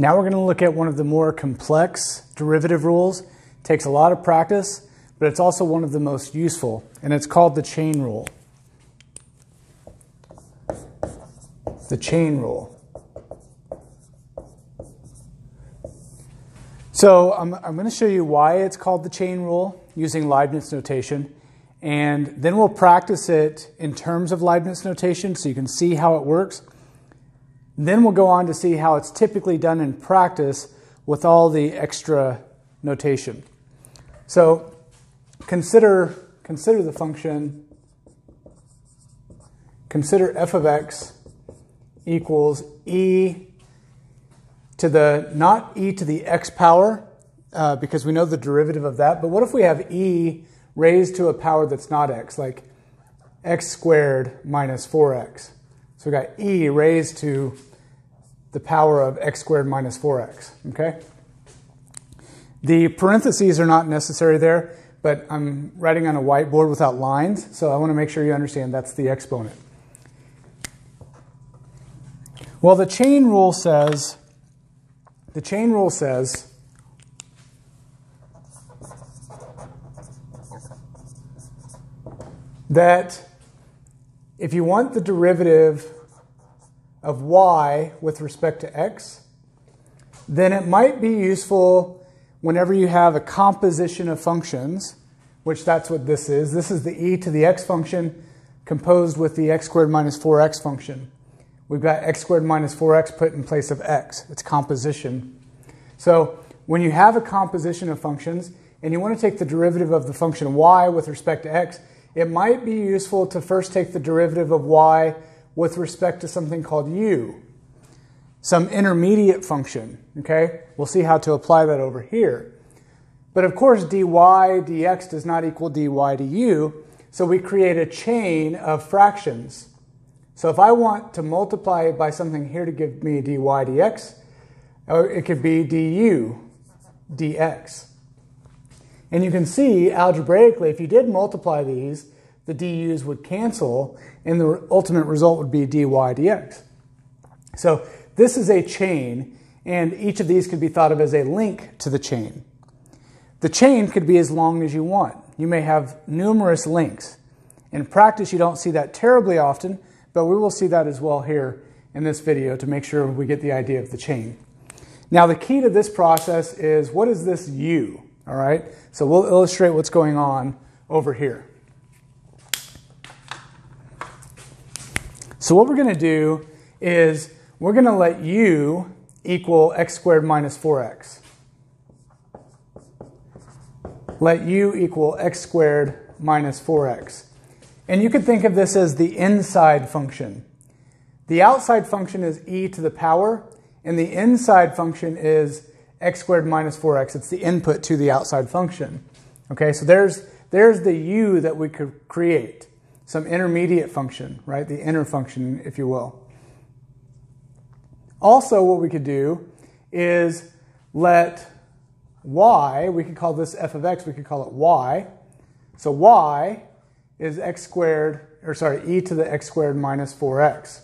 Now we're going to look at one of the more complex derivative rules. It takes a lot of practice, but it's also one of the most useful, and it's called the chain rule. The chain rule. So I'm, I'm going to show you why it's called the chain rule using Leibniz notation, and then we'll practice it in terms of Leibniz notation so you can see how it works. Then we'll go on to see how it's typically done in practice with all the extra notation. So consider, consider the function, consider f of x equals e to the, not e to the x power, uh, because we know the derivative of that, but what if we have e raised to a power that's not x, like x squared minus 4x? So we got e raised to the power of x squared minus 4x, okay? The parentheses are not necessary there, but I'm writing on a whiteboard without lines, so I want to make sure you understand that's the exponent. Well, the chain rule says, the chain rule says, that if you want the derivative of y with respect to x, then it might be useful whenever you have a composition of functions, which that's what this is. This is the e to the x function composed with the x squared minus 4x function. We've got x squared minus 4x put in place of x. It's composition. So when you have a composition of functions and you want to take the derivative of the function y with respect to x, it might be useful to first take the derivative of y with respect to something called u, some intermediate function, okay? We'll see how to apply that over here. But of course, dy dx does not equal dy du, so we create a chain of fractions. So if I want to multiply by something here to give me dy dx, or it could be du dx. And you can see algebraically, if you did multiply these, the du's would cancel, and the ultimate result would be dy dx. So this is a chain, and each of these could be thought of as a link to the chain. The chain could be as long as you want. You may have numerous links. In practice, you don't see that terribly often, but we will see that as well here in this video to make sure we get the idea of the chain. Now, the key to this process is what is this u? All right, so we'll illustrate what's going on over here. So what we're going to do is we're going to let u equal x squared minus 4x. Let u equal x squared minus 4x. And you could think of this as the inside function. The outside function is e to the power, and the inside function is x squared minus 4x. It's the input to the outside function. Okay, so there's, there's the u that we could create some intermediate function, right? The inner function, if you will. Also, what we could do is let y, we could call this f of x, we could call it y. So y is x squared, or sorry, e to the x squared minus 4x.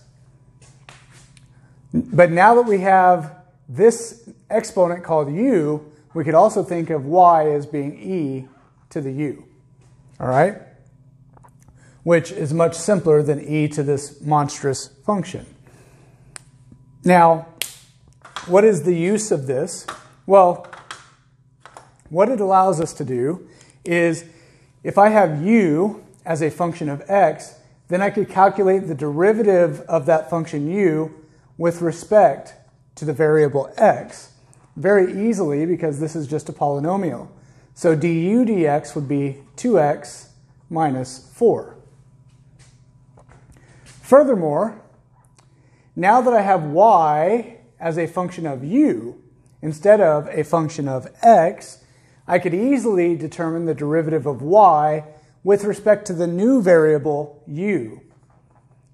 But now that we have this exponent called u, we could also think of y as being e to the u. All right? which is much simpler than e to this monstrous function. Now, what is the use of this? Well, what it allows us to do is if I have u as a function of x, then I could calculate the derivative of that function u with respect to the variable x very easily because this is just a polynomial. So du dx would be 2x minus 4. Furthermore, now that I have y as a function of u instead of a function of x, I could easily determine the derivative of y with respect to the new variable u.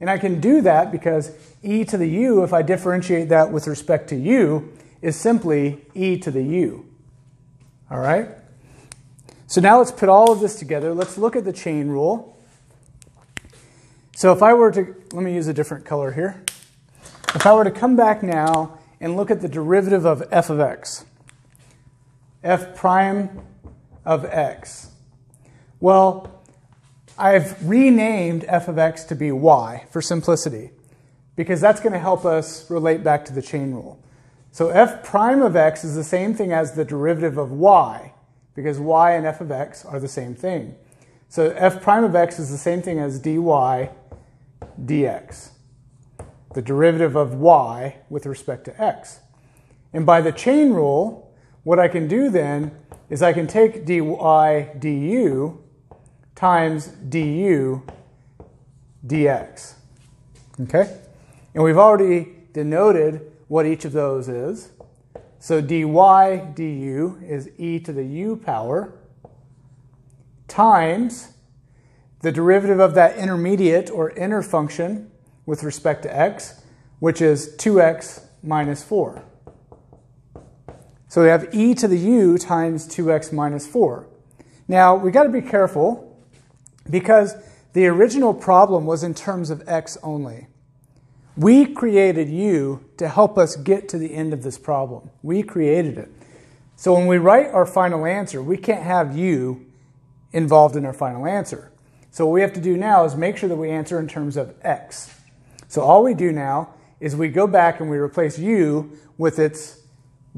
And I can do that because e to the u, if I differentiate that with respect to u, is simply e to the u. All right? So now let's put all of this together. Let's look at the chain rule. So if I were to, let me use a different color here. If I were to come back now and look at the derivative of f of x. f prime of x. Well, I've renamed f of x to be y for simplicity because that's going to help us relate back to the chain rule. So f prime of x is the same thing as the derivative of y because y and f of x are the same thing. So f prime of x is the same thing as dy dx, the derivative of y with respect to x. And by the chain rule, what I can do then is I can take dy du times du dx. Okay? And we've already denoted what each of those is. So dy du is e to the u power times the derivative of that intermediate or inner function with respect to x, which is 2x minus 4. So we have e to the u times 2x minus 4. Now, we've got to be careful because the original problem was in terms of x only. We created u to help us get to the end of this problem. We created it. So when we write our final answer, we can't have u involved in our final answer. So what we have to do now is make sure that we answer in terms of x. So all we do now is we go back and we replace u with its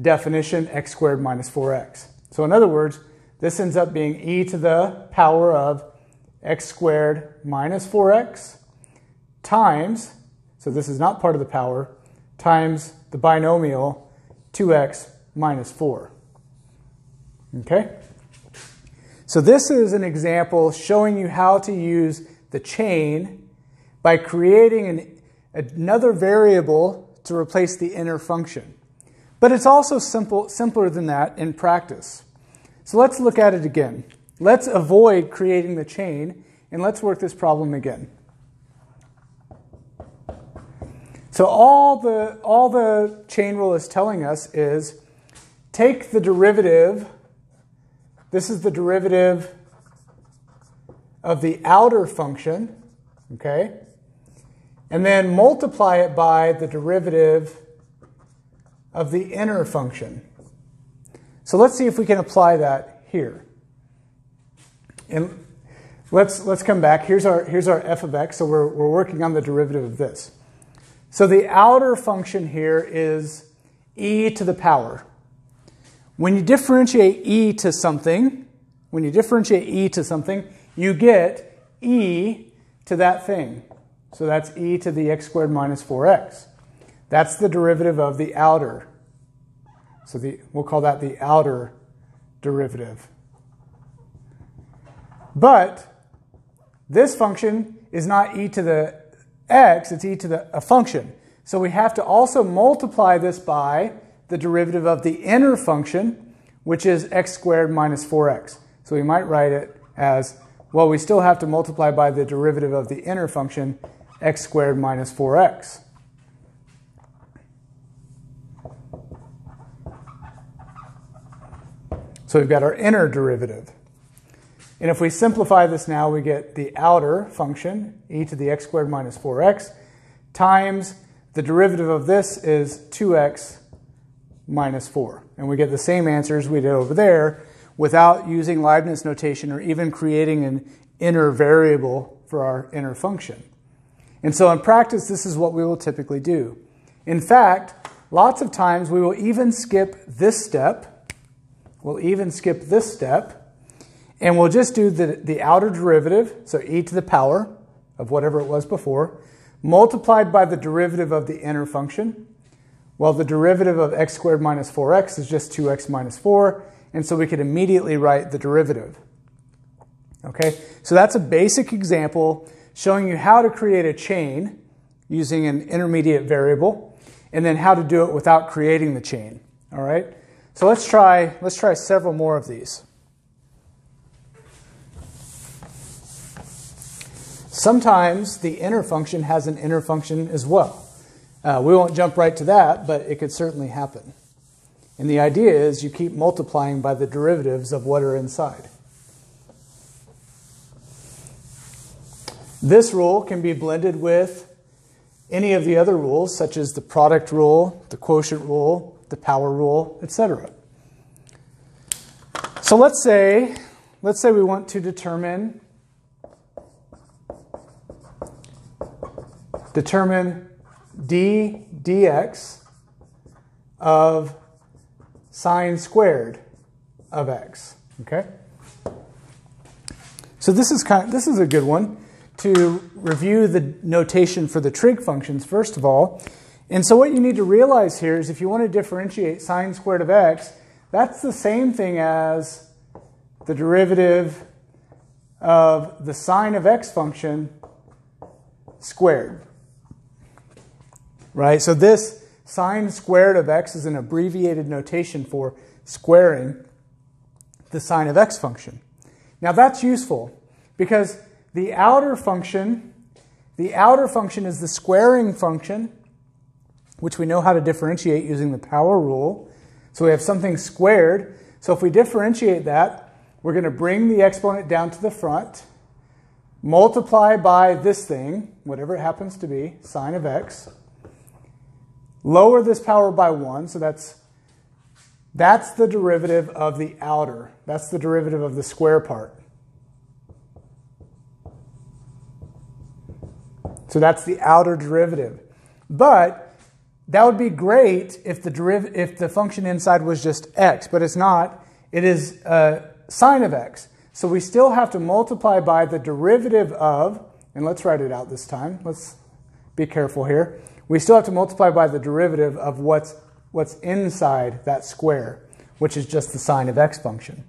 definition x squared minus 4x. So in other words, this ends up being e to the power of x squared minus 4x times so this is not part of the power, times the binomial 2x minus 4. Okay? So this is an example showing you how to use the chain by creating an, another variable to replace the inner function. But it's also simple, simpler than that in practice. So let's look at it again. Let's avoid creating the chain and let's work this problem again. So all the, all the chain rule is telling us is take the derivative, this is the derivative of the outer function, okay? And then multiply it by the derivative of the inner function. So let's see if we can apply that here. And let's, let's come back. Here's our, here's our f of x. So we're, we're working on the derivative of this. So the outer function here is e to the power. When you differentiate e to something, when you differentiate e to something, you get e to that thing. So that's e to the x squared minus 4x. That's the derivative of the outer. So the, we'll call that the outer derivative. But this function is not e to the x, it's e to the, a function. So we have to also multiply this by the derivative of the inner function, which is x squared minus 4x. So we might write it as, well, we still have to multiply by the derivative of the inner function, x squared minus 4x. So we've got our inner derivative. And if we simplify this now, we get the outer function, e to the x squared minus 4x, times the derivative of this is 2x minus 4. And we get the same answers we did over there without using Leibniz notation or even creating an inner variable for our inner function. And so in practice, this is what we will typically do. In fact, lots of times we will even skip this step. We'll even skip this step and we'll just do the, the outer derivative, so e to the power of whatever it was before, multiplied by the derivative of the inner function. Well, the derivative of x squared minus 4x is just 2x minus 4, and so we could immediately write the derivative. Okay, so that's a basic example showing you how to create a chain using an intermediate variable, and then how to do it without creating the chain. All right, so let's try, let's try several more of these. Sometimes the inner function has an inner function as well. Uh, we won't jump right to that, but it could certainly happen. And the idea is you keep multiplying by the derivatives of what are inside. This rule can be blended with any of the other rules, such as the product rule, the quotient rule, the power rule, etc. So let's say, let's say we want to determine determine d dx of sine squared of x. Okay. So this is kind of, this is a good one to review the notation for the trig functions first of all. And so what you need to realize here is if you want to differentiate sine squared of x, that's the same thing as the derivative of the sine of x function squared. Right? So this sine squared of x is an abbreviated notation for squaring the sine of x function. Now that's useful because the outer function, the outer function is the squaring function, which we know how to differentiate using the power rule. So we have something squared. So if we differentiate that, we're going to bring the exponent down to the front, multiply by this thing, whatever it happens to be, sine of x, lower this power by 1, so that's that's the derivative of the outer. That's the derivative of the square part. So that's the outer derivative. But that would be great if the deriv- if the function inside was just x, but it's not. It is a sine of x. So we still have to multiply by the derivative of, and let's write it out this time. Let's be careful here. We still have to multiply by the derivative of what's what's inside that square, which is just the sine of x function.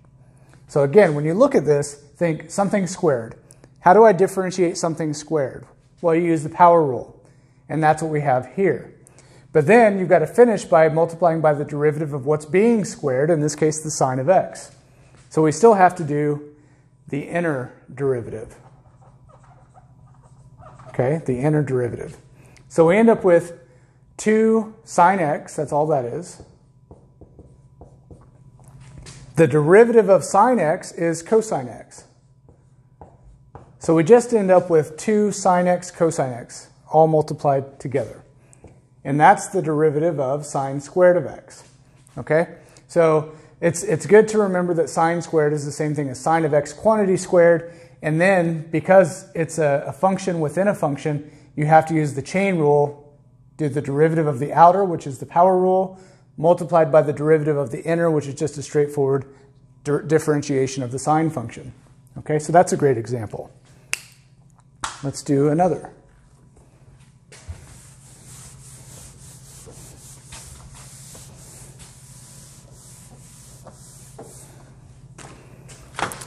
So again, when you look at this, think something squared. How do I differentiate something squared? Well, you use the power rule, and that's what we have here. But then you've got to finish by multiplying by the derivative of what's being squared, in this case, the sine of x. So we still have to do the inner derivative. Okay, the inner derivative. So we end up with 2 sine x, that's all that is. The derivative of sine x is cosine x. So we just end up with 2 sine x cosine x, all multiplied together. And that's the derivative of sine squared of x. Okay? So it's, it's good to remember that sine squared is the same thing as sine of x quantity squared. And then because it's a, a function within a function, you have to use the chain rule, do the derivative of the outer, which is the power rule, multiplied by the derivative of the inner, which is just a straightforward differentiation of the sine function. Okay, so that's a great example. Let's do another.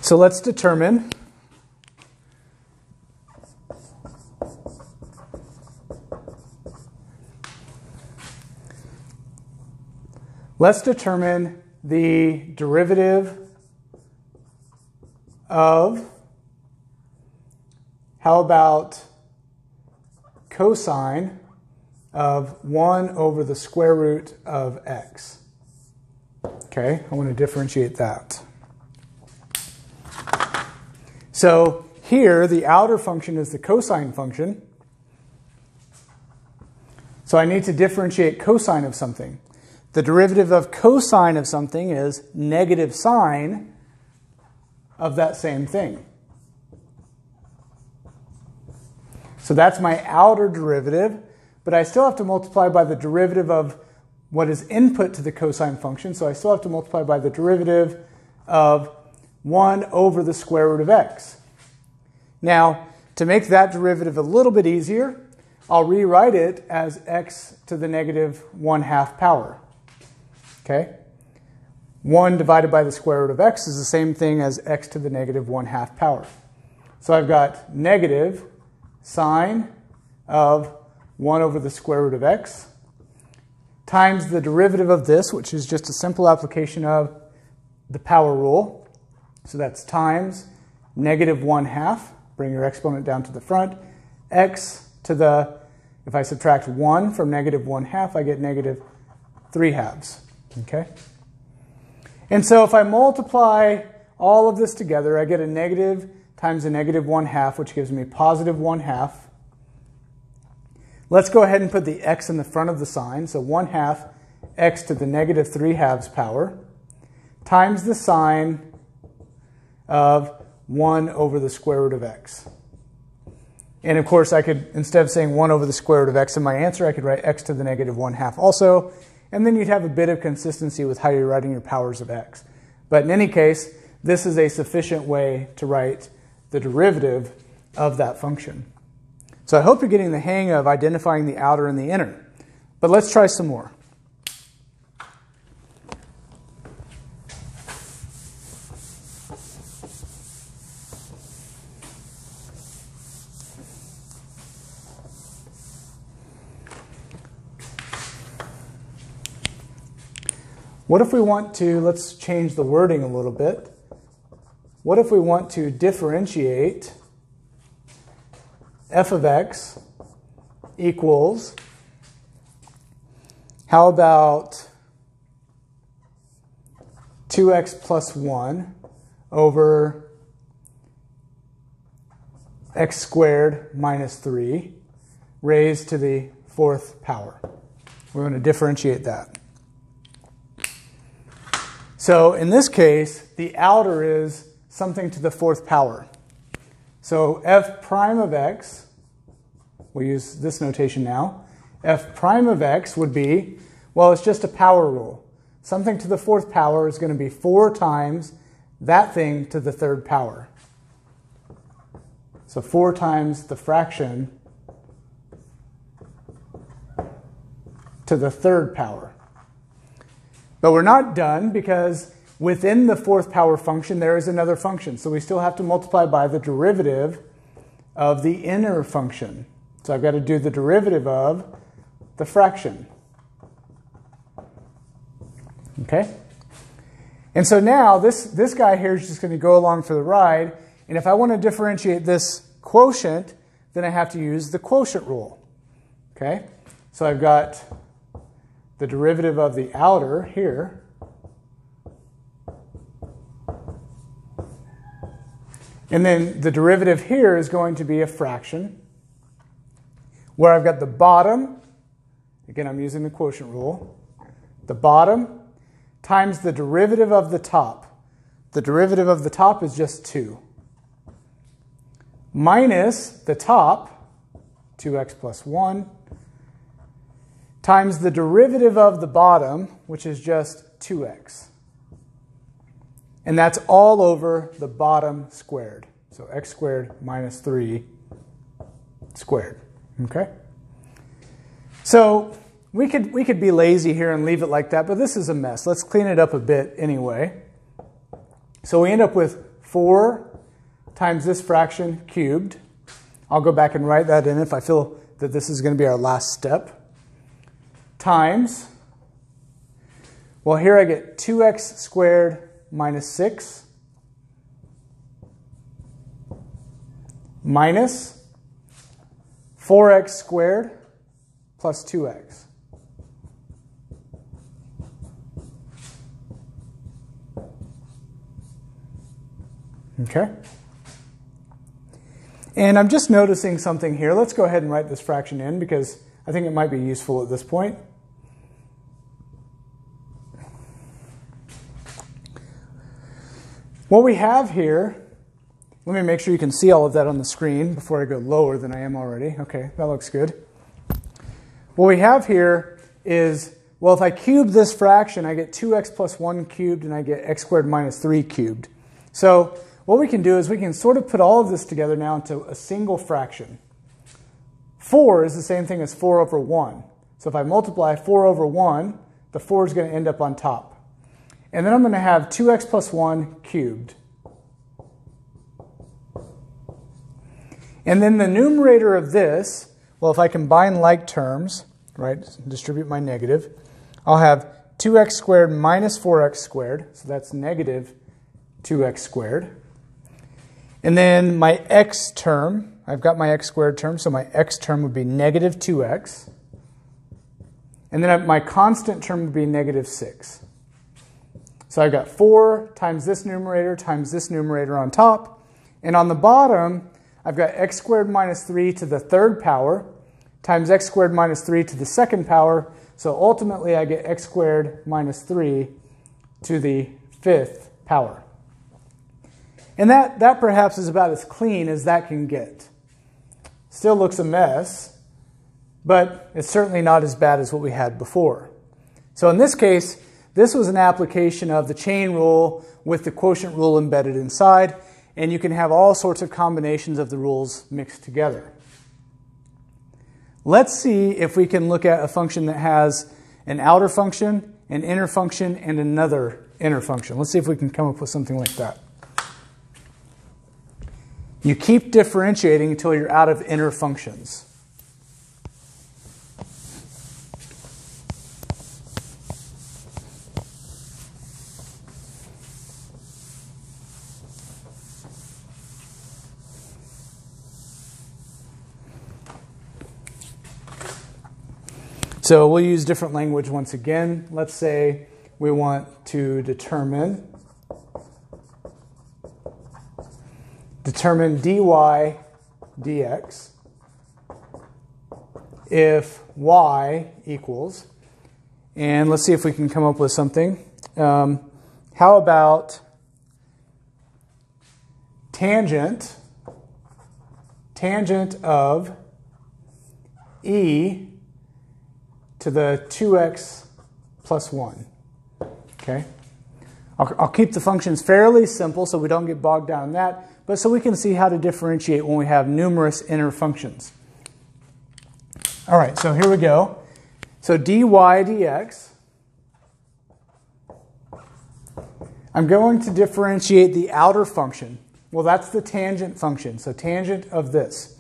So let's determine Let's determine the derivative of how about cosine of 1 over the square root of x? Okay, I want to differentiate that. So here, the outer function is the cosine function. So I need to differentiate cosine of something. The derivative of cosine of something is negative sine of that same thing. So that's my outer derivative, but I still have to multiply by the derivative of what is input to the cosine function. So I still have to multiply by the derivative of 1 over the square root of x. Now, to make that derivative a little bit easier, I'll rewrite it as x to the negative 1 half power. Okay? 1 divided by the square root of x is the same thing as x to the negative 1 half power. So I've got negative sine of 1 over the square root of x times the derivative of this, which is just a simple application of the power rule. So that's times negative 1 half, bring your exponent down to the front, x to the, if I subtract 1 from negative 1 half, I get negative 3 halves. Okay? And so if I multiply all of this together, I get a negative times a negative 1 half, which gives me positive 1 half. Let's go ahead and put the x in the front of the sine. So 1 half x to the negative 3 halves power times the sine of 1 over the square root of x. And of course, I could, instead of saying 1 over the square root of x in my answer, I could write x to the negative 1 half also. And then you'd have a bit of consistency with how you're writing your powers of x. But in any case, this is a sufficient way to write the derivative of that function. So I hope you're getting the hang of identifying the outer and the inner. But let's try some more. What if we want to, let's change the wording a little bit. What if we want to differentiate f of x equals, how about 2x plus 1 over x squared minus 3 raised to the fourth power. We're going to differentiate that. So in this case, the outer is something to the fourth power. So f prime of x, we'll use this notation now, f prime of x would be, well, it's just a power rule. Something to the fourth power is going to be 4 times that thing to the third power. So 4 times the fraction to the third power. But we're not done because within the fourth power function, there is another function. So we still have to multiply by the derivative of the inner function. So I've got to do the derivative of the fraction. Okay? And so now this, this guy here is just going to go along for the ride. And if I want to differentiate this quotient, then I have to use the quotient rule. Okay? So I've got the derivative of the outer here. And then the derivative here is going to be a fraction where I've got the bottom, again, I'm using the quotient rule, the bottom times the derivative of the top. The derivative of the top is just 2. Minus the top, 2x plus 1, times the derivative of the bottom, which is just 2x. And that's all over the bottom squared. So x squared minus 3 squared. Okay? So we could, we could be lazy here and leave it like that, but this is a mess. Let's clean it up a bit anyway. So we end up with 4 times this fraction cubed. I'll go back and write that in if I feel that this is going to be our last step times, well, here I get 2x squared minus 6 minus 4x squared plus 2x. Okay? And I'm just noticing something here. Let's go ahead and write this fraction in because I think it might be useful at this point. What we have here, let me make sure you can see all of that on the screen before I go lower than I am already. Okay, that looks good. What we have here is, well, if I cube this fraction, I get 2x plus 1 cubed and I get x squared minus 3 cubed. So what we can do is we can sort of put all of this together now into a single fraction. 4 is the same thing as 4 over 1. So if I multiply 4 over 1, the 4 is going to end up on top. And then I'm going to have 2x plus 1 cubed. And then the numerator of this, well, if I combine like terms, right, distribute my negative, I'll have 2x squared minus 4x squared, so that's negative 2x squared. And then my x term, I've got my x squared term, so my x term would be negative 2x. And then my constant term would be negative 6. So I've got 4 times this numerator times this numerator on top. And on the bottom, I've got x squared minus 3 to the third power times x squared minus 3 to the second power. So ultimately, I get x squared minus 3 to the fifth power. And that, that perhaps is about as clean as that can get. Still looks a mess, but it's certainly not as bad as what we had before. So in this case, this was an application of the chain rule with the quotient rule embedded inside, and you can have all sorts of combinations of the rules mixed together. Let's see if we can look at a function that has an outer function, an inner function, and another inner function. Let's see if we can come up with something like that. You keep differentiating until you're out of inner functions. So we'll use different language once again. Let's say we want to determine determine dy dx if y equals, and let's see if we can come up with something. Um, how about tangent tangent of e to the 2x plus 1. Okay? I'll, I'll, keep the functions fairly simple so we don't get bogged down in that, but so we can see how to differentiate when we have numerous inner functions. All right, so here we go. So dy dx, I'm going to differentiate the outer function. Well, that's the tangent function, so tangent of this.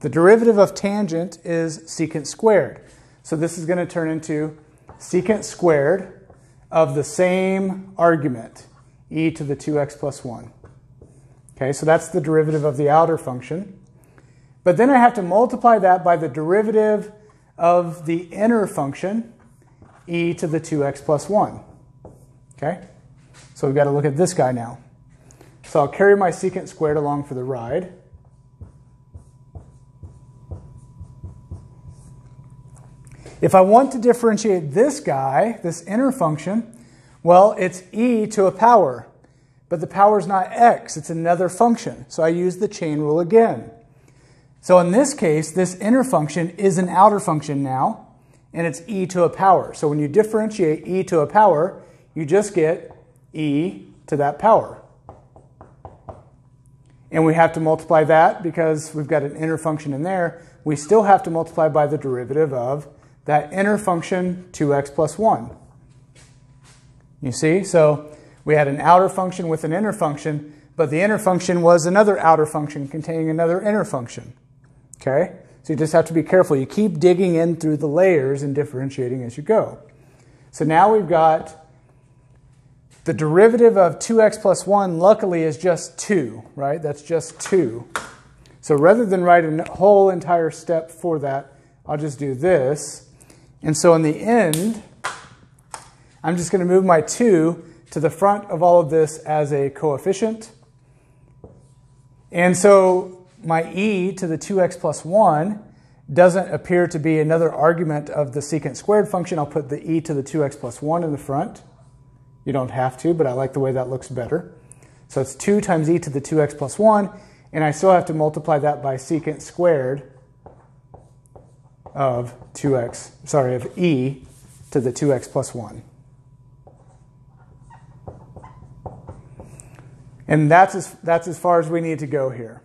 The derivative of tangent is secant squared. So this is going to turn into secant squared of the same argument, e to the 2x plus 1. Okay, so that's the derivative of the outer function. But then I have to multiply that by the derivative of the inner function, e to the 2x plus 1. Okay, so we've got to look at this guy now. So I'll carry my secant squared along for the ride. If I want to differentiate this guy, this inner function, well, it's e to a power. But the power is not x, it's another function. So I use the chain rule again. So in this case, this inner function is an outer function now, and it's e to a power. So when you differentiate e to a power, you just get e to that power. And we have to multiply that because we've got an inner function in there. We still have to multiply by the derivative of that inner function 2x plus 1. You see? So we had an outer function with an inner function, but the inner function was another outer function containing another inner function. Okay? So you just have to be careful. You keep digging in through the layers and differentiating as you go. So now we've got the derivative of 2x plus 1, luckily, is just 2, right? That's just 2. So rather than write a whole entire step for that, I'll just do this. And so in the end, I'm just going to move my 2 to the front of all of this as a coefficient. And so my e to the 2x plus 1 doesn't appear to be another argument of the secant squared function. I'll put the e to the 2x plus 1 in the front. You don't have to, but I like the way that looks better. So it's 2 times e to the 2x plus 1, and I still have to multiply that by secant squared of 2x, sorry, of e to the 2x plus 1. And that's as, that's as far as we need to go here.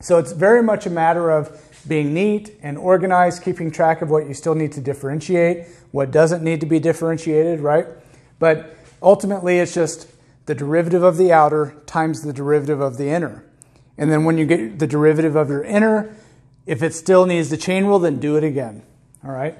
So it's very much a matter of being neat and organized, keeping track of what you still need to differentiate, what doesn't need to be differentiated, right? But ultimately, it's just the derivative of the outer times the derivative of the inner. And then when you get the derivative of your inner, if it still needs the chain rule, then do it again. All right?